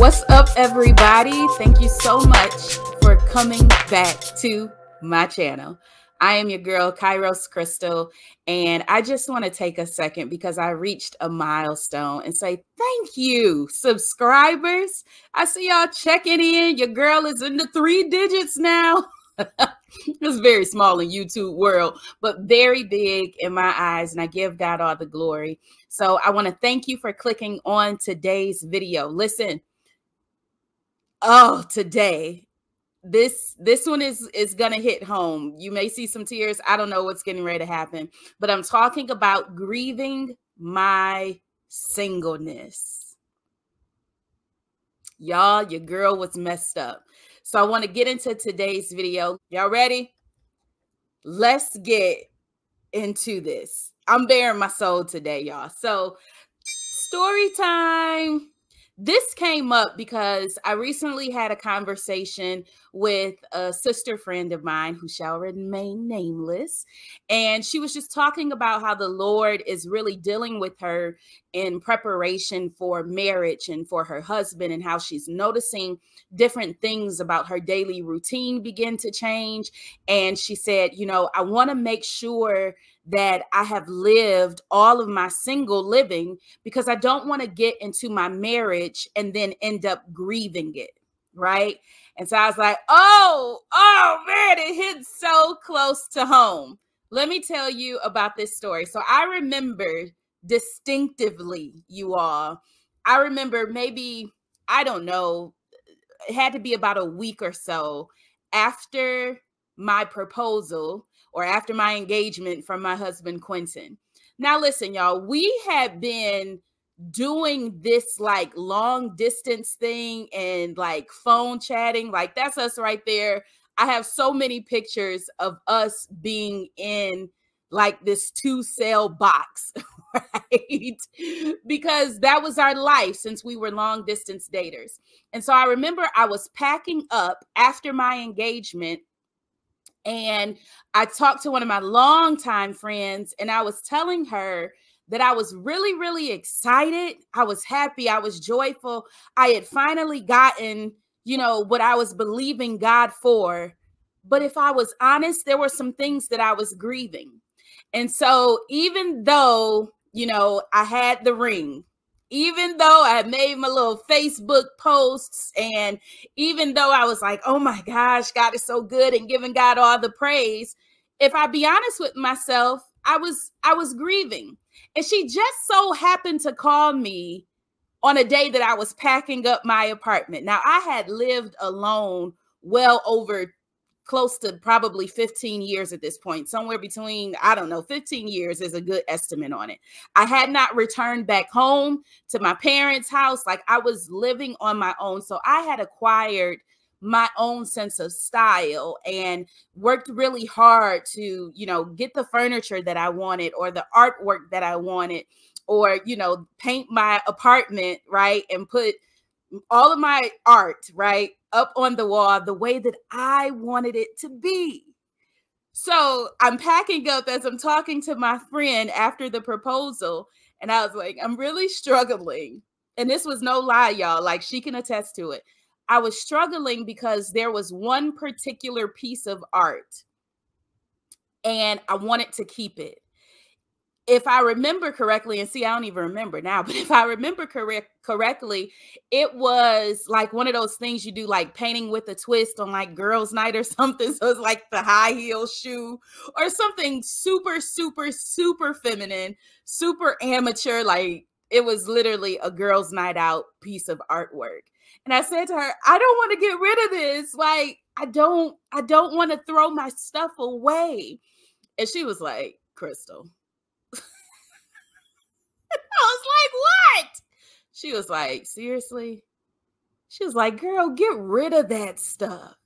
What's up, everybody? Thank you so much for coming back to my channel. I am your girl, Kairos Krystle, and I just want to take a second because I reached a milestone and say thank you, subscribers. I see y'all checking in. Your girl is in the three digits now. it's very small in YouTube world, but very big in my eyes, and I give God all the glory. So I want to thank you for clicking on today's video. Listen, oh, today. This this one is is gonna hit home. You may see some tears. I don't know what's getting ready to happen but i'm talking about grieving my singleness. Y'all your girl was messed up. So i want to get into today's video. Y'all ready? Let's get into this. I'm bearing my soul today y'all. So story time this came up because I recently had a conversation with a sister friend of mine who shall remain nameless. And she was just talking about how the Lord is really dealing with her in preparation for marriage and for her husband, and how she's noticing different things about her daily routine begin to change. And she said, You know, I want to make sure that I have lived all of my single living because I don't want to get into my marriage and then end up grieving it. Right. And so I was like, oh, oh man, it hit so close to home. Let me tell you about this story. So I remember distinctively, you all. I remember maybe, I don't know, it had to be about a week or so after my proposal or after my engagement from my husband Quentin. Now, listen, y'all, we had been doing this like long distance thing and like phone chatting. Like, that's us right there. I have so many pictures of us being in like this two cell box, right? because that was our life since we were long distance daters. And so I remember I was packing up after my engagement and I talked to one of my longtime friends, and I was telling her that I was really, really excited. I was happy. I was joyful. I had finally gotten, you know, what I was believing God for. But if I was honest, there were some things that I was grieving. And so, even though, you know, I had the ring, even though I made my little Facebook posts and even though I was like, oh my gosh, God is so good and giving God all the praise, if I be honest with myself, I was I was grieving. And she just so happened to call me on a day that I was packing up my apartment. Now I had lived alone well over close to probably 15 years at this point, somewhere between, I don't know, 15 years is a good estimate on it. I had not returned back home to my parents' house. Like I was living on my own. So I had acquired my own sense of style and worked really hard to, you know, get the furniture that I wanted or the artwork that I wanted or, you know, paint my apartment, right? And put all of my art, right? Up on the wall the way that I wanted it to be. So I'm packing up as I'm talking to my friend after the proposal. And I was like, I'm really struggling. And this was no lie, y'all. Like she can attest to it. I was struggling because there was one particular piece of art and I wanted to keep it if I remember correctly, and see, I don't even remember now, but if I remember correct correctly, it was like one of those things you do, like painting with a twist on like girls' night or something. So it's like the high heel shoe or something super, super, super feminine, super amateur. Like it was literally a girls' night out piece of artwork. And I said to her, I don't want to get rid of this. Like, I don't, I don't want to throw my stuff away. And she was like, Krystle, was like, what? She was like, seriously? She was like, girl, get rid of that stuff.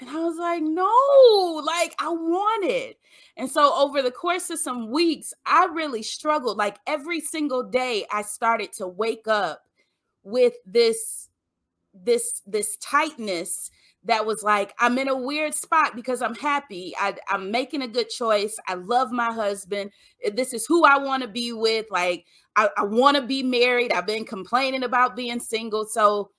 And I was like, no, like I want it. And so over the course of some weeks, I really struggled. Like every single day, I started to wake up with this, this, this tightness that was like, I'm in a weird spot because I'm happy. I, am making a good choice. I love my husband. Eh, this is who I want to be with. Like, I, I want to be married. I've been complaining about being single. So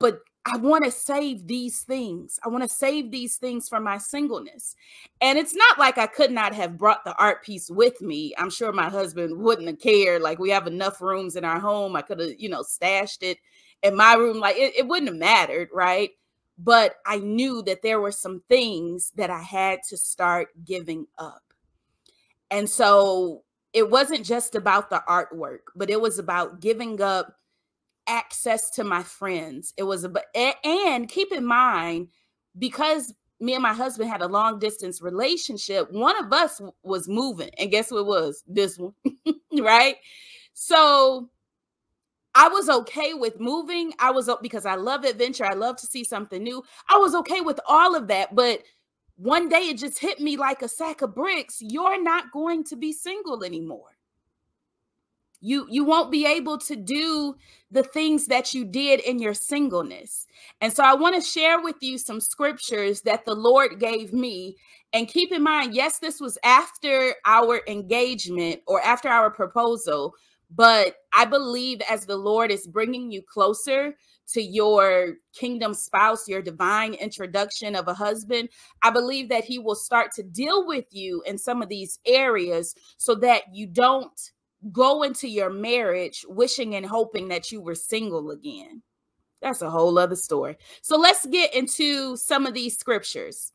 but I want to save these things. I want to save these things for my singleness. And it's not like I could not have brought the art piece with me. I'm sure my husband wouldn't have cared. Like we have enough rooms in our home. I could have, you know, stashed it in my room. Like it, it wouldn't have mattered, right? But I knew that there were some things that I had to start giving up. And so it wasn't just about the artwork, but it was about giving up access to my friends. It was about, and keep in mind, because me and my husband had a long distance relationship, one of us was moving. And guess what it was? This one, right? So I was okay with moving. I was up because I love adventure. I love to see something new. I was okay with all of that. But one day it just hit me like a sack of bricks. You're not going to be single anymore you you won't be able to do the things that you did in your singleness and so i want to share with you some scriptures that the lord gave me and keep in mind yes this was after our engagement or after our proposal but i believe as the lord is bringing you closer to your kingdom spouse, your divine introduction of a husband, I believe that he will start to deal with you in some of these areas so that you don't go into your marriage wishing and hoping that you were single again. That's a whole other story. So let's get into some of these scriptures.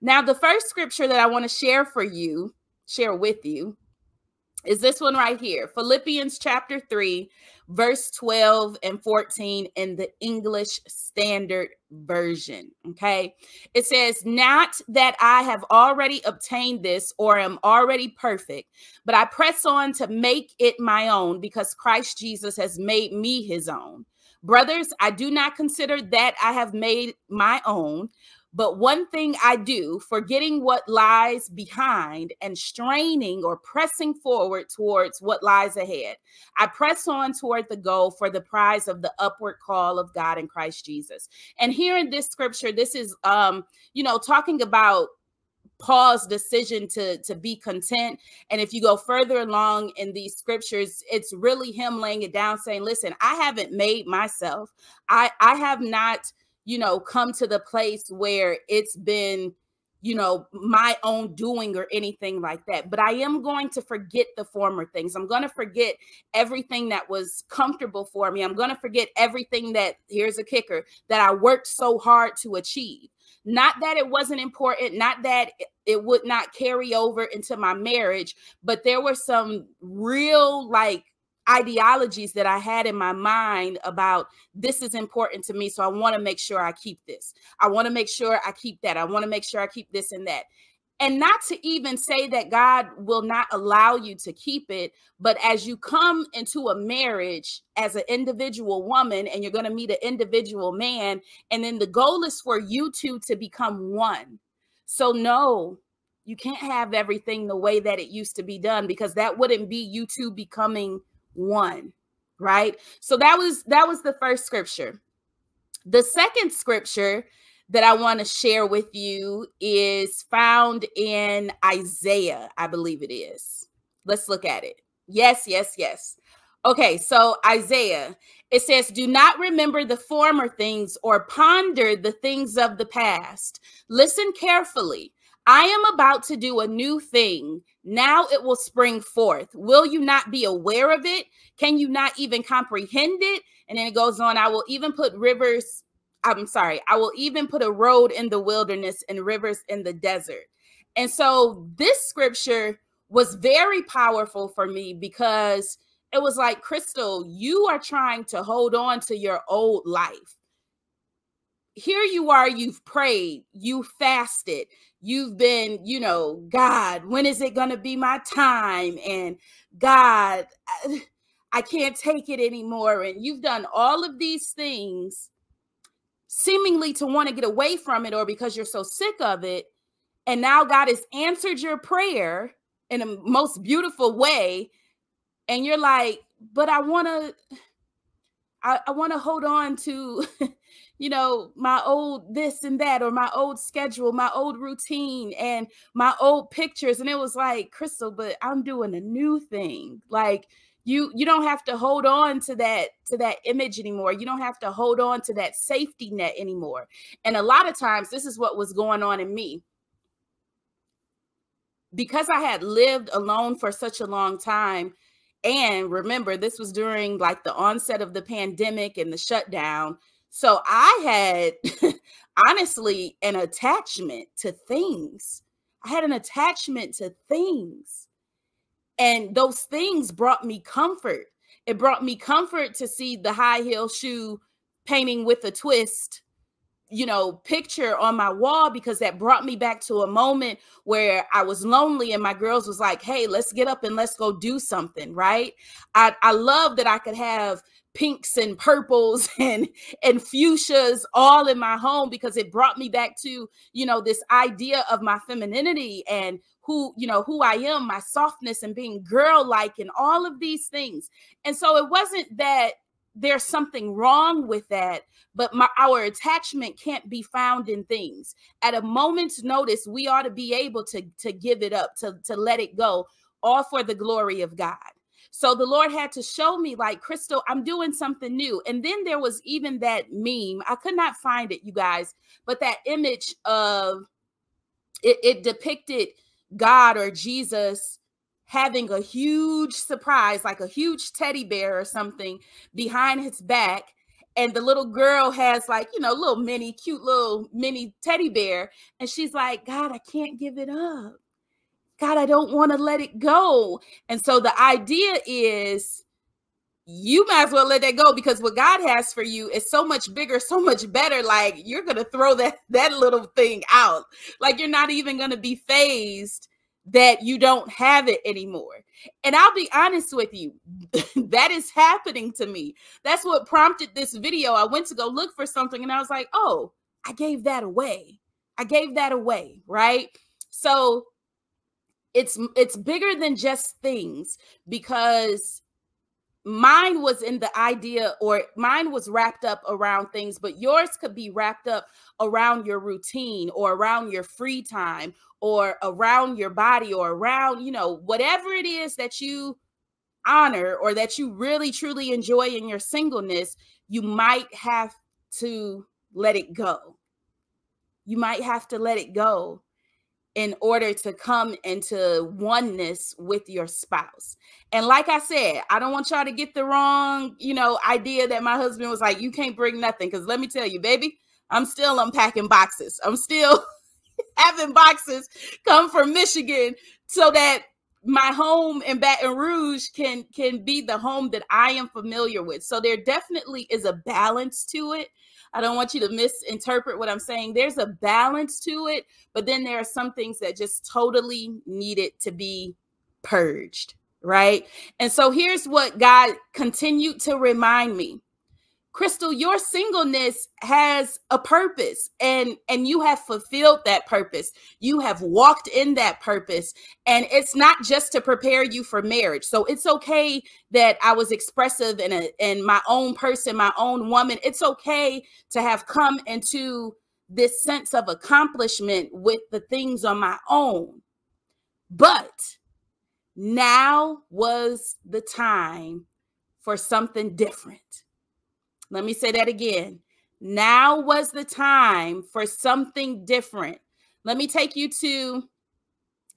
Now, the first scripture that I want to share for you, share with you, is this one right here Philippians chapter 3, verse 12 and 14 in the English Standard Version. Okay. It says, Not that I have already obtained this or am already perfect, but I press on to make it my own because Christ Jesus has made me his own. Brothers, I do not consider that I have made my own, but one thing I do, forgetting what lies behind and straining or pressing forward towards what lies ahead, I press on toward the goal for the prize of the upward call of God in Christ Jesus. And here in this scripture, this is um, you know, talking about Paul's decision to to be content. And if you go further along in these scriptures, it's really him laying it down saying, listen, I haven't made myself. I I have not you know, come to the place where it's been, you know, my own doing or anything like that. But I am going to forget the former things. I'm going to forget everything that was comfortable for me. I'm going to forget everything that, here's a kicker, that I worked so hard to achieve. Not that it wasn't important, not that it would not carry over into my marriage, but there were some real, like, ideologies that I had in my mind about this is important to me. So I want to make sure I keep this. I want to make sure I keep that. I want to make sure I keep this and that. And not to even say that God will not allow you to keep it, but as you come into a marriage as an individual woman and you're going to meet an individual man, and then the goal is for you two to become one. So, no, you can't have everything the way that it used to be done because that wouldn't be you two becoming one right? So that was that was the first scripture. The second scripture that i want to share with you is found in isaiah i believe it is. Let's look at it. Yes yes yes. Okay so isaiah it says do not remember the former things or ponder the things of the past. Listen carefully I am about to do a new thing. Now it will spring forth. Will you not be aware of it? Can you not even comprehend it? And then it goes on, I will even put rivers. I'm sorry, I will even put a road in the wilderness and rivers in the desert. And so this scripture was very powerful for me because it was like, Krystle, you are trying to hold on to your old life here you are, you've prayed, you fasted, you've been, you know, God, when is it going to be my time? And God, I can't take it anymore. And you've done all of these things seemingly to want to get away from it or because you're so sick of it. And now God has answered your prayer in a most beautiful way. And you're like, but I want to I, I want to hold on to, you know, my old this and that, or my old schedule, my old routine, and my old pictures. And it was like, Krystle, but I'm doing a new thing. Like, you you don't have to hold on to that to that image anymore you don't have to hold on to that safety net anymore and a lot of times this is what was going on in me because i had lived alone for such a long time and remember this was during like the onset of the pandemic and the shutdown so i had honestly an attachment to things i had an attachment to things and those things brought me comfort. It brought me comfort to see the high heel shoe painting with a twist you know picture on my wall because that brought me back to a moment where i was lonely and my girls was like hey let's get up and let's go do something right? I i love that i could have pinks and purples and and fuchsias all in my home because it brought me back to you know this idea of my femininity and who you know who i am my softness and being girl like and all of these things. And so it wasn't that there's something wrong with that but my, our attachment can't be found in things. At a moment's notice we ought to be able to to give it up to to let it go all for the glory of god. So the lord had to show me like krystle i'm doing something new. And then there was even that meme i could not find it you guys but that image of it, it depicted God or Jesus having a huge surprise, like a huge teddy bear or something behind his back. And the little girl has like, you know, little mini, cute little mini teddy bear. And she's like, God, I can't give it up. God, I don't want to let it go. And so the idea is you might as well let that go because what God has for you is so much bigger, so much better. Like you're gonna throw that that little thing out. Like you're not even gonna be phased that you don't have it anymore. And I'll be honest with you, that is happening to me. That's what prompted this video. I went to go look for something and I was like, oh, I gave that away. I gave that away, right? So it's it's bigger than just things because mine was in the idea or mine was wrapped up around things but yours could be wrapped up around your routine or around your free time or around your body or around you know whatever it is that you honor or that you really truly enjoy in your singleness you might have to let it go. You might have to let it go in order to come into oneness with your spouse. And like I said, I don't want y'all to get the wrong, you know, idea that my husband was like, you can't bring nothing. Cause let me tell you, baby, I'm still unpacking boxes. I'm still having boxes come from Michigan so that my home in Baton Rouge can can be the home that I am familiar with. So there definitely is a balance to it. I don't want you to misinterpret what I'm saying. There's a balance to it, but then there are some things that just totally needed to be purged, right? And so here's what God continued to remind me Krystle, your singleness has a purpose and and you have fulfilled that purpose. You have walked in that purpose and it's not just to prepare you for marriage. So it's okay that I was expressive in a in my own person, my own woman. It's okay to have come into this sense of accomplishment with the things on my own. But now was the time for something different let me say that again. Now was the time for something different. Let me take you to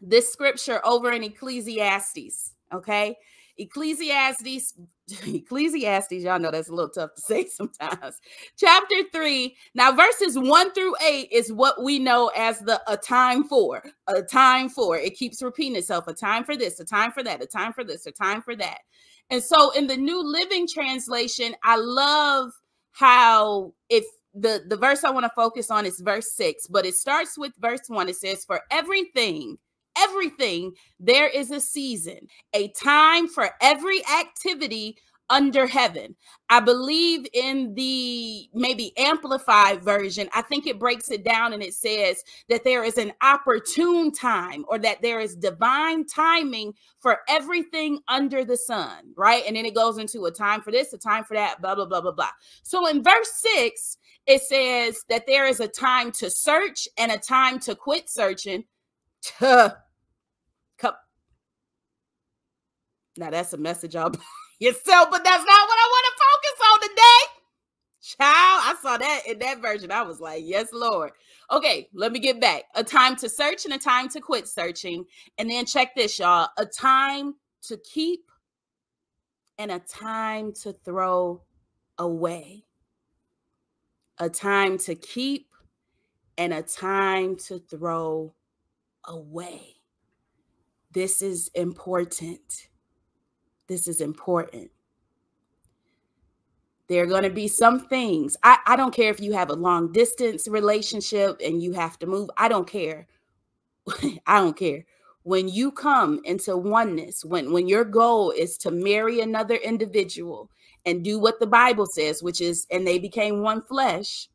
this scripture over in Ecclesiastes. Okay. Ecclesiastes, Ecclesiastes, y'all know that's a little tough to say sometimes. Chapter three. Now, verses one through eight is what we know as the a time for, a time for. It keeps repeating itself a time for this, a time for that, a time for this, a time for that. And so in the New Living Translation, I love how if the the verse I want to focus on is verse 6, but it starts with verse 1. It says for everything everything there is a season, a time for every activity under heaven. I believe in the maybe amplified version, I think it breaks it down and it says that there is an opportune time or that there is divine timing for everything under the sun, right? And then it goes into a time for this, a time for that, blah, blah, blah, blah, blah. So in verse six, it says that there is a time to search and a time to quit searching. Now that's a message by yourself, but that's not what I want to focus on today. Child, I saw that in that version. I was like, yes, Lord. Okay, let me get back. A time to search and a time to quit searching. And then check this, y'all. A time to keep and a time to throw away. A time to keep and a time to throw away. This is important. This is important. There are going to be some things. I, I don't care if you have a long distance relationship and you have to move. I don't care. I don't care. When you come into oneness, when, when your goal is to marry another individual and do what the Bible says, which is, and they became one flesh,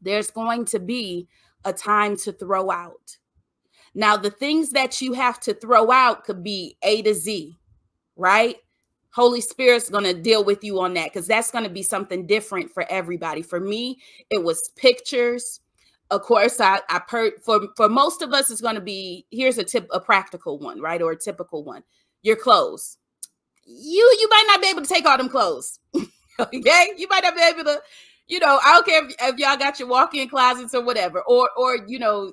there's going to be a time to throw out. Now, the things that you have to throw out could be A to Z, right? Holy Spirit's going to deal with you on that because that's going to be something different for everybody. For me, it was pictures. Of course, I I per, for for most of us, it's going to be here's a tip, a practical one, right, or a typical one. Your clothes. You you might not be able to take all them clothes. okay, you might not be able to. You know, I don't care if, if y'all got your walk-in closets or whatever, or or you know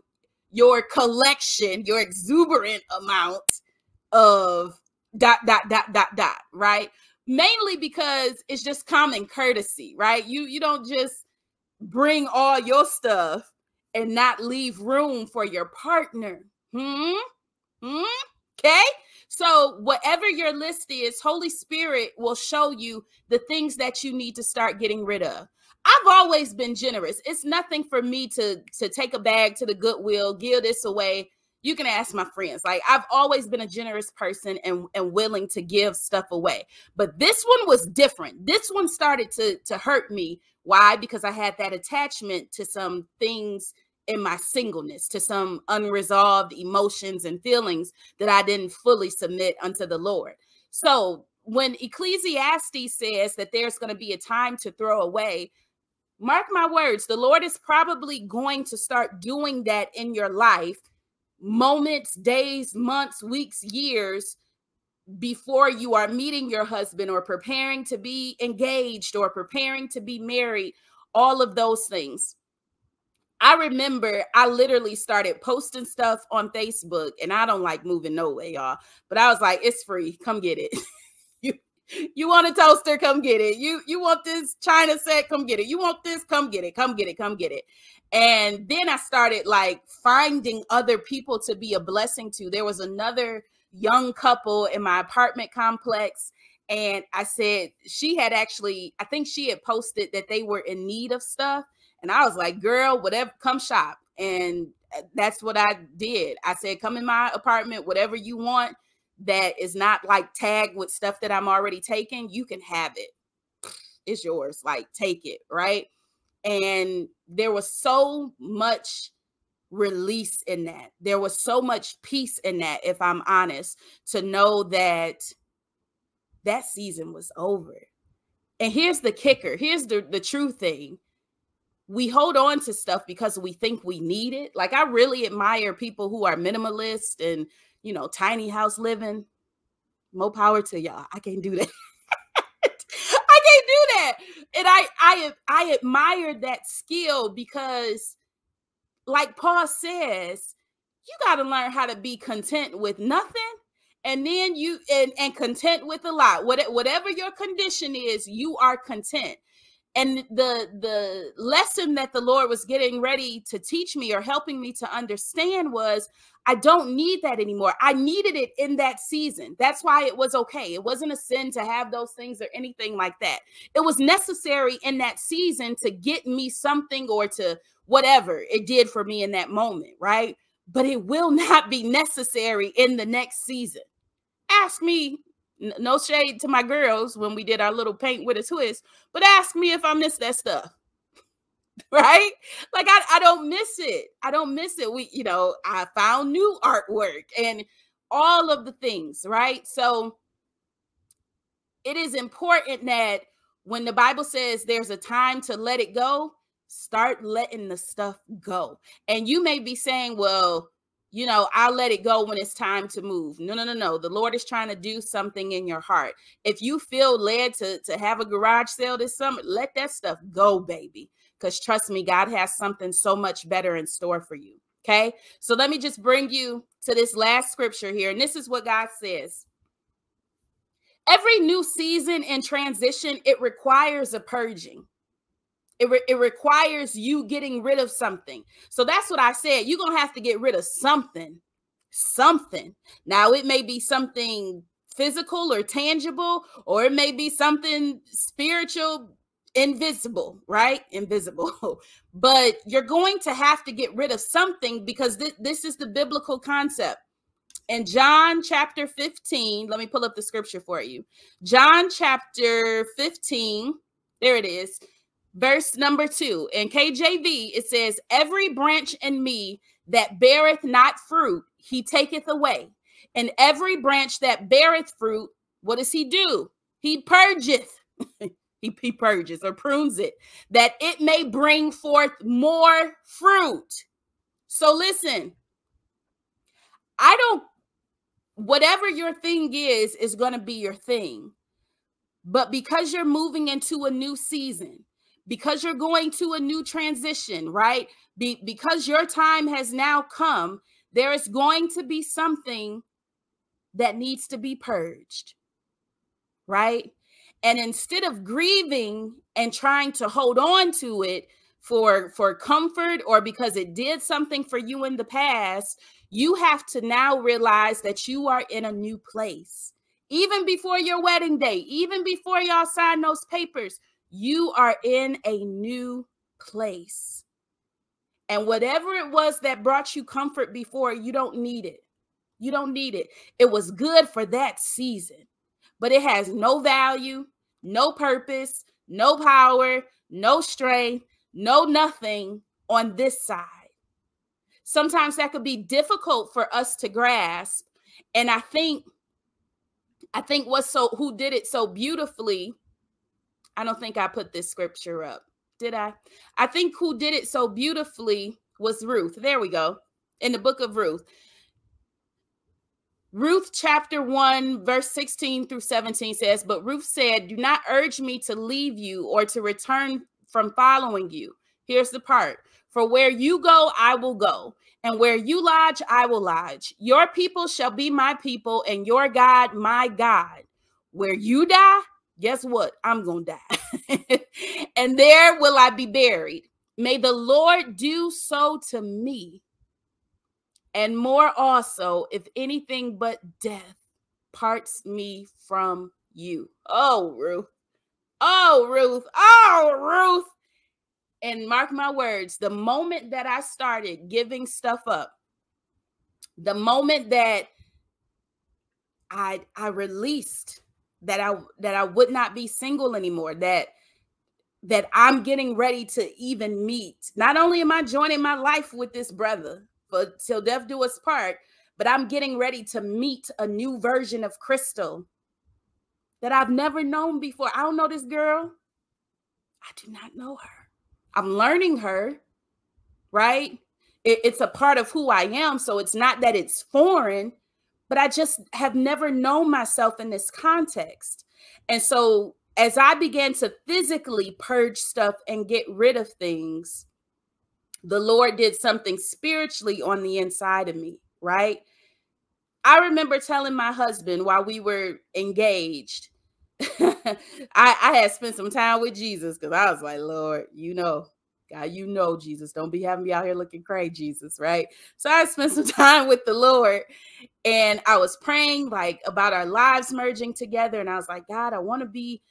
your collection, your exuberant amount of dot dot dot dot dot right? Mainly because it's just common courtesy right? You you don't just bring all your stuff and not leave room for your partner. Hmm? Hmm? Okay? So whatever your list is holy spirit will show you the things that you need to start getting rid of. I've always been generous. It's nothing for me to to take a bag to the Goodwill, give this away, you can ask my friends. Like I've always been a generous person and, and willing to give stuff away. But this one was different. This one started to to hurt me. Why? Because I had that attachment to some things in my singleness, to some unresolved emotions and feelings that I didn't fully submit unto the Lord. So when Ecclesiastes says that there's going to be a time to throw away, mark my words, the Lord is probably going to start doing that in your life moments, days, months, weeks, years before you are meeting your husband or preparing to be engaged or preparing to be married, all of those things. I remember I literally started posting stuff on Facebook and I don't like moving no way, y'all. But I was like, it's free. Come get it. you want a toaster, come get it. You you want this China set, come get it. You want this, come get it. Come get it, come get it. And then I started like finding other people to be a blessing to. There was another young couple in my apartment complex. And I said, she had actually, I think she had posted that they were in need of stuff. And I was like, girl, whatever, come shop. And uh, that's what I did. I said, come in my apartment, whatever you want that is not like tagged with stuff that I'm already taking, you can have it. It's yours. Like, take it, right? And there was so much release in that. There was so much peace in that, if I'm honest, to know that that season was over. And here's the kicker here's the, the true thing. We hold on to stuff because we think we need it. Like, I really admire people who are minimalist and, you know, tiny house living. More power to y'all. I can't do that. I can't do that. And I I I admire that skill because like Paul says, you got to learn how to be content with nothing and then you and, and content with a lot. What, whatever your condition is, you are content and the the lesson that the lord was getting ready to teach me or helping me to understand was i don't need that anymore. I needed it in that season. That's why it was okay. It wasn't a sin to have those things or anything like that. It was necessary in that season to get me something or to whatever it did for me in that moment right? But it will not be necessary in the next season. Ask me no shade to my girls when we did our little paint with a twist, but ask me if I miss that stuff. right? Like I, I don't miss it. I don't miss it. We, you know, I found new artwork and all of the things, right? So it is important that when the Bible says there's a time to let it go, start letting the stuff go. And you may be saying, well, you know, I'll let it go when it's time to move. No, no, no, no. The Lord is trying to do something in your heart. If you feel led to, to have a garage sale this summer, let that stuff go, baby. Because trust me, God has something so much better in store for you. Okay. So let me just bring you to this last scripture here. And this is what God says. Every new season and transition, it requires a purging. It, re- it requires you getting rid of something. So that's what I said. You're going to have to get rid of something. Something. Now, it may be something physical or tangible, or it may be something spiritual, invisible, right? Invisible. but you're going to have to get rid of something because th- this is the biblical concept. In John chapter 15, let me pull up the scripture for you. John chapter 15, there it is verse number two. In KJV, it says, Every branch in me that beareth not fruit, he taketh away. And every branch that beareth fruit, what does he do? He purgeth. he, he purges or prunes it, that it may bring forth more fruit. So listen, I don't, whatever your thing is, is going to be your thing. But because you're moving into a new season, because you're going to a new transition, right? Be, because your time has now come, there is going to be something that needs to be purged, right? And instead of grieving and trying to hold on to it for for comfort or because it did something for you in the past, you have to now realize that you are in a new place. Even before your wedding day, even before y'all sign those papers, you are in a new place. And whatever it was that brought you comfort before, you don't need it. You don't need it. It was good for that season, but it has no value, no purpose, no power, no strength, no nothing on this side. Sometimes that could be difficult for us to grasp. And I think, I think what's so who did it so beautifully I don't think I put this scripture up. Did I? I think who did it so beautifully was Ruth. There we go. In the book of Ruth. Ruth chapter 1, verse 16 through 17 says, But Ruth said, Do not urge me to leave you or to return from following you. Here's the part For where you go, I will go, and where you lodge, I will lodge. Your people shall be my people, and your God, my God. Where you die, guess what? I'm going to die. and there will I be buried. May the Lord do so to me, and more also, if anything but death parts me from you. Oh, Ruth. Oh, Ruth. Oh, Ruth. And mark my words, the moment that I started giving stuff up, the moment that I I released that I that I would not be single anymore, that that I'm getting ready to even meet. Not only am I joining my life with this brother but till death do us part, but I'm getting ready to meet a new version of Krystle that I've never known before. I don't know this girl. I do not know her. I'm learning her, right? It, it's a part of who I am. So it's not that it's foreign, but I just have never known myself in this context. And so as I began to physically purge stuff and get rid of things, the Lord did something spiritually on the inside of me, right? I remember telling my husband while we were engaged, I, I had spent some time with Jesus because I was like, Lord, you know, God, you know, Jesus, don't be having me out here looking crazy, Jesus, right? So I spent some time with the Lord and I was praying like about our lives merging together. And I was like, God, I want to be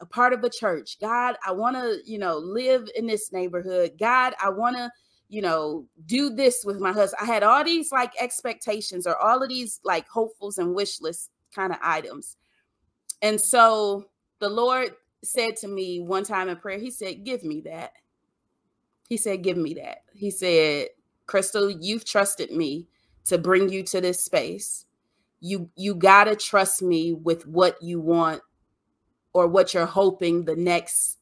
a part of a church. God, I want to, you know, live in this neighborhood. God, I want to, you know, do this with my husband. I had all these like expectations or all of these like hopefuls and wish list kind of items. And so the Lord said to me one time in prayer, He said, Give me that. He said, Give me that. He said, Krystle, you've trusted me to bring you to this space. You you got to trust me with what you want or what you're hoping the next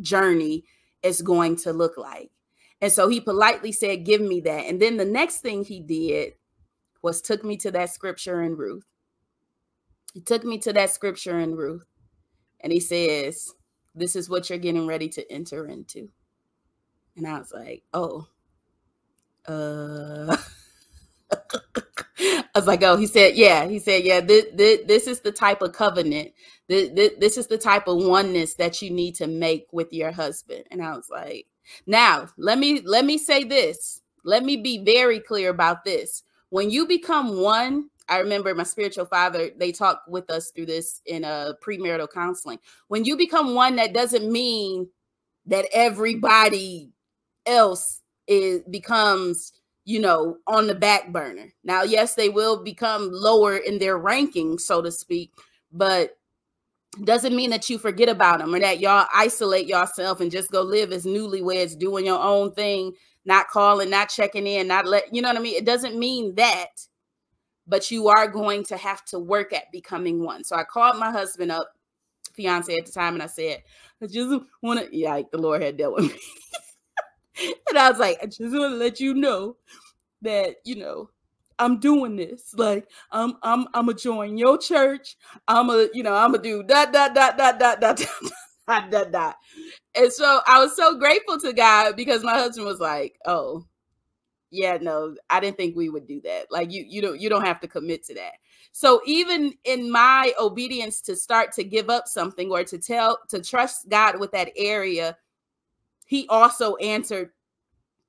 journey is going to look like. And so he politely said, Give me that. And then the next thing he did was took me to that scripture in Ruth. He took me to that scripture in Ruth. And he says, This is what you're getting ready to enter into. And I was like, Oh, uh, I was like, oh, he said, yeah. He said, yeah, this, this, this is the type of covenant. This, this, this is the type of oneness that you need to make with your husband. And I was like, now let me let me say this. Let me be very clear about this. When you become one, I remember my spiritual father, they talked with us through this in a premarital counseling. When you become one, that doesn't mean that everybody else is becomes you know on the back burner. Now yes they will become lower in their ranking so to speak but doesn't mean that you forget about them or that y'all isolate yourself and just go live as newlyweds doing your own thing not calling not checking in not let you know what i mean? It doesn't mean that but you are going to have to work at becoming one. So i called my husband up fiance at the time and i said i just want to yeah the lord had dealt with me and I was like, I just want to let you know that, you know, I'm doing this. Like, I'm I'm I'm gonna join your church. I'm a, you know, I'm gonna do dot dot dot dot dot dot dot dot dot. And so I was so grateful to God because my husband was like, Oh, yeah, no, I didn't think we would do that. Like you you don't you don't have to commit to that. So even in my obedience to start to give up something or to tell to trust God with that area, he also answered,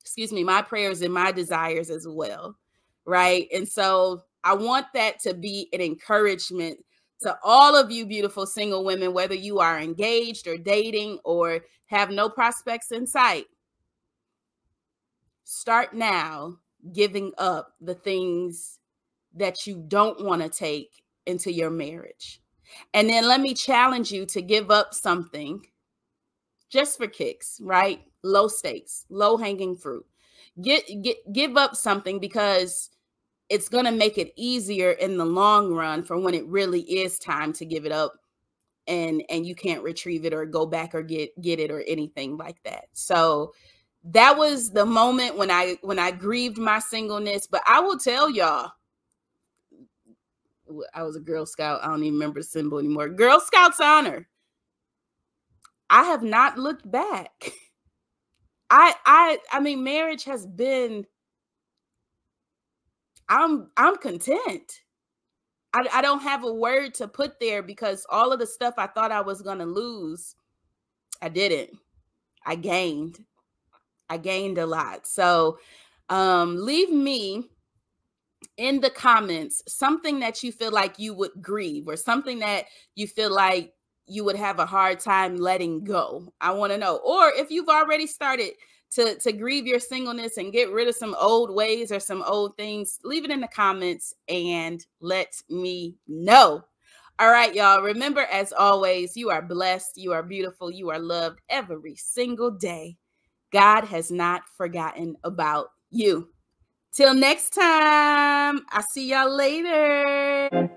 excuse me, my prayers and my desires as well. Right. And so I want that to be an encouragement to all of you beautiful single women, whether you are engaged or dating or have no prospects in sight. Start now giving up the things that you don't want to take into your marriage. And then let me challenge you to give up something just for kicks, right? Low stakes, low hanging fruit. Get get give up something because it's going to make it easier in the long run for when it really is time to give it up and and you can't retrieve it or go back or get get it or anything like that. So that was the moment when I when I grieved my singleness, but I will tell y'all I was a Girl Scout. I don't even remember the symbol anymore. Girl Scouts honor. I have not looked back. I I I mean marriage has been I'm I'm content. I, I don't have a word to put there because all of the stuff I thought I was gonna lose, I didn't. I gained. I gained a lot. So um leave me in the comments something that you feel like you would grieve or something that you feel like you would have a hard time letting go. I want to know. Or if you've already started to to grieve your singleness and get rid of some old ways or some old things, leave it in the comments and let me know. All right, y'all. Remember, as always, you are blessed, you are beautiful, you are loved every single day. God has not forgotten about you. Till next time, I'll see y'all later.